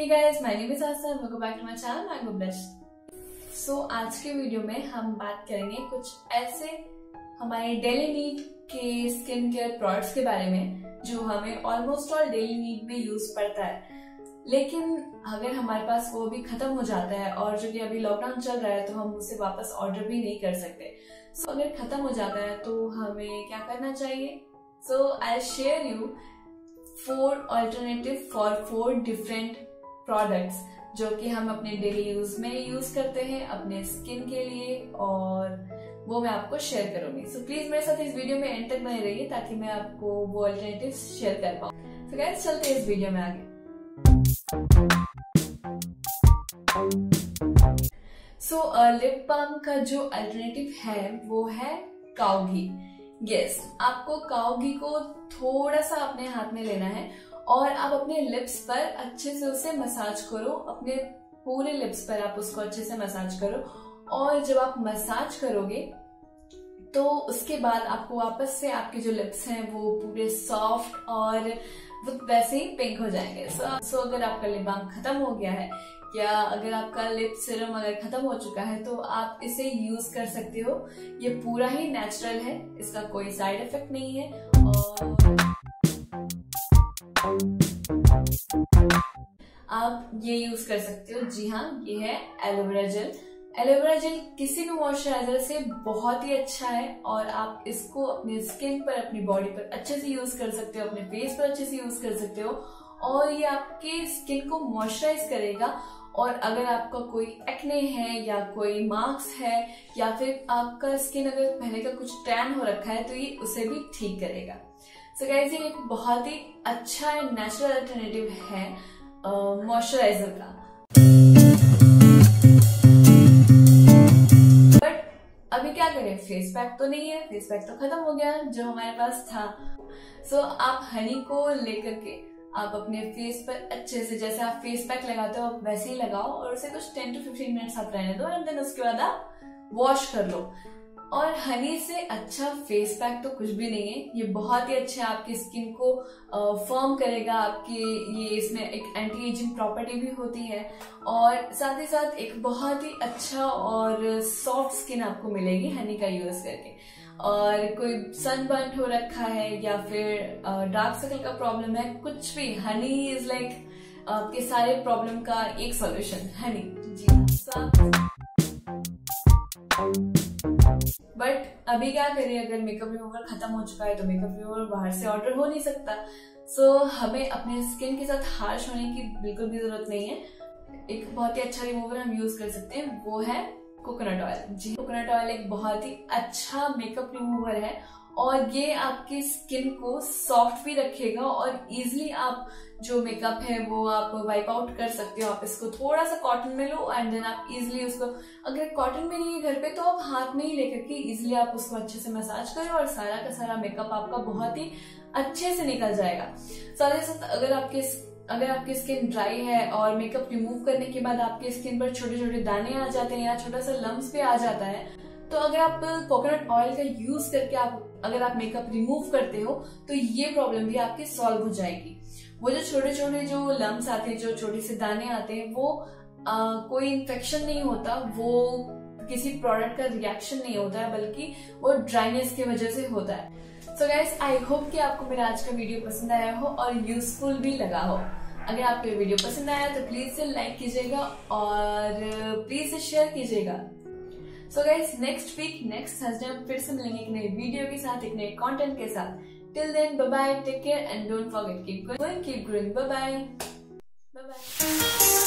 Sir welcome back to my channel mango blush so आज के video में हम बात करेंगे कुछ ऐसे हमारे डेली नीड के स्किन केयर प्रोडक्ट्स के बारे में जो हमें ऑलमोस्ट ऑल डेली नीड में यूज़ पड़ता है। लेकिन अगर हमारे पास वो भी खत्म हो जाता है और जो कि अभी लॉकडाउन चल रहा है तो हम उसे वापस ऑर्डर भी नहीं कर सकते। सो so, अगर खत्म हो जाता है तो हमें क्या करना चाहिए? So I share you four alternative for four different products जो कि हम अपने डेली यूज़ में यूज़ करते हैं अपने स्किन के लिए और वो मैं आपको शेयर करूँगी। सो so, प्लीज़ मेरे साथ इस वीडियो में तक बने रहिए ताकि मैं आपको वो अल्टरनेटिव शेयर कर पाऊँ। तो गैस चलते हैं इस वीडियो में आगे। सो so, लिप बाम का जो अल्टरनेटिव है वो है काउ घी यस आपको काउ घी को थोड़ा सा अपने हाथ में लेना है। और आप अपने लिप्स पर अच्छे से उसे मसाज करो। अपने पूरे लिप्स पर आप उसको अच्छे से मसाज करो। और जब आप मसाज करोगे तो उसके बाद आपको वापस से आपके जो लिप्स हैं वो पूरे सॉफ्ट और वो वैसे ही पिंक हो जाएँगे। सो so, so अगर आपका लिप बाम खत्म हो गया है या अगर आपका लिप सिरम अगर खत्म हो चुका है तो आप इसे यूज़ कर सकते हो। ये पूरा ही नेचुरल है इसका कोई साइड इफ़ेक्ट नहीं है। और आप ये यूज़ कर सकते हो। जी हाँ ये है एलोवेरा जेल एलोवेरा जेल किसी भी मॉइस्चराइजर से बहुत ही अच्छा है और आप इसको अपने स्किन पर, अपनी बॉडी पर अच्छे से यूज़ कर सकते हो, अपने फेस पर अच्छे से यूज़ कर सकते हो और ये आपके स्किन को मॉइस्चराइज करेगा और अगर आपका कोई एक्ने है या कोई मार्क्स है या फिर आपका स्किन अगर पहले का कुछ टैन हो रखा है तो ये उसे भी ठीक करेगा। सो so ये एक बहुत ही अच्छा एंड नेचुरल अल्टरनेटिव है मॉइस्चराइजर का। बट अभी क्या करें? फेस पैक तो नहीं है फेस पैक तो खत्म हो गया जो हमारे पास था। सो so, आप हनी को लेकर के आप अपने फेस पर अच्छे से जैसे आप फेस पैक लगाते हो वैसे ही लगाओ और उसे कुछ टेन टू फिफ्टीन मिनट्स आप रहने दो एंड देन उसके बाद आप वॉश कर लो। और हनी से अच्छा फेस पैक तो कुछ भी नहीं है। ये बहुत ही अच्छा आपकी स्किन को फर्म करेगा। आपके ये इसमें एक एंटी एजिंग प्रॉपर्टी भी होती है। और साथ ही साथ एक बहुत ही अच्छा और सॉफ्ट स्किन आपको मिलेगी हनी का यूज़ करके। और कोई सनबर्न हो रखा है या फिर डार्क सर्कल का प्रॉब्लम है, कुछ भी हनी इज़ लाइक आपके सारे प्रॉब्लम का एक सॉल्यूशन हनी जी हाँ बट अभी क्या करें अगर मेकअप रिमूवर खत्म हो चुका है तो मेकअप रिमूवर बाहर से ऑर्डर हो नहीं सकता। सो so, हमें अपने स्किन के साथ हार्श होने की बिल्कुल भी ज़रूरत नहीं है। एक बहुत ही अच्छा रिमूवर हम यूज़ कर सकते हैं वो है कोकोनट ऑयल जी कोकोनट ऑयल एक बहुत ही अच्छा मेकअप रिमूवर है। और ये आपकी स्किन को सॉफ्ट भी रखेगा और इजिली आप जो मेकअप है वो आप वाइप आउट कर सकते हो। आप इसको थोड़ा सा कॉटन में लो एंड देन आप इजिली उसको, अगर कॉटन में नहीं है घर पे तो आप हाथ में ही लेकर के इजिली आप उसको अच्छे से मसाज करो और सारा का सारा मेकअप आपका बहुत ही अच्छे से निकल जाएगा। साथ ही साथ अगर आपके अगर आपकी स्किन ड्राई है और मेकअप रिमूव करने के बाद आपके स्किन पर छोटे छोटे दाने आ जाते हैं या छोटा सा लम्स भी आ जाता है तो अगर आप कोकोनट ऑयल का यूज़ करके आप अगर आप मेकअप रिमूव करते हो तो ये प्रॉब्लम भी आपकी सॉल्व हो जाएगी। वो जो छोटे छोटे जो लम्स आते हैं जो छोटे से दाने आते हैं वो आ, कोई इन्फेक्शन नहीं होता वो किसी प्रोडक्ट का रिएक्शन नहीं होता है बल्कि वो ड्राइनेस की वजह से होता है। सो गैस आई होप कि आपको मेरा आज का वीडियो पसंद आया हो और यूजफुल भी लगा हो। अगर आपको ये वीडियो पसंद आया तो प्लीज़ से लाइक कीजिएगा और प्लीज़ से शेयर कीजिएगा। So guys next week next Thursday हम फिर से मिलेंगे एक नए वीडियो के साथ, एक नए कॉन्टेंट के साथ. Till then bye bye take care and don't forget keep going keep growing bye bye bye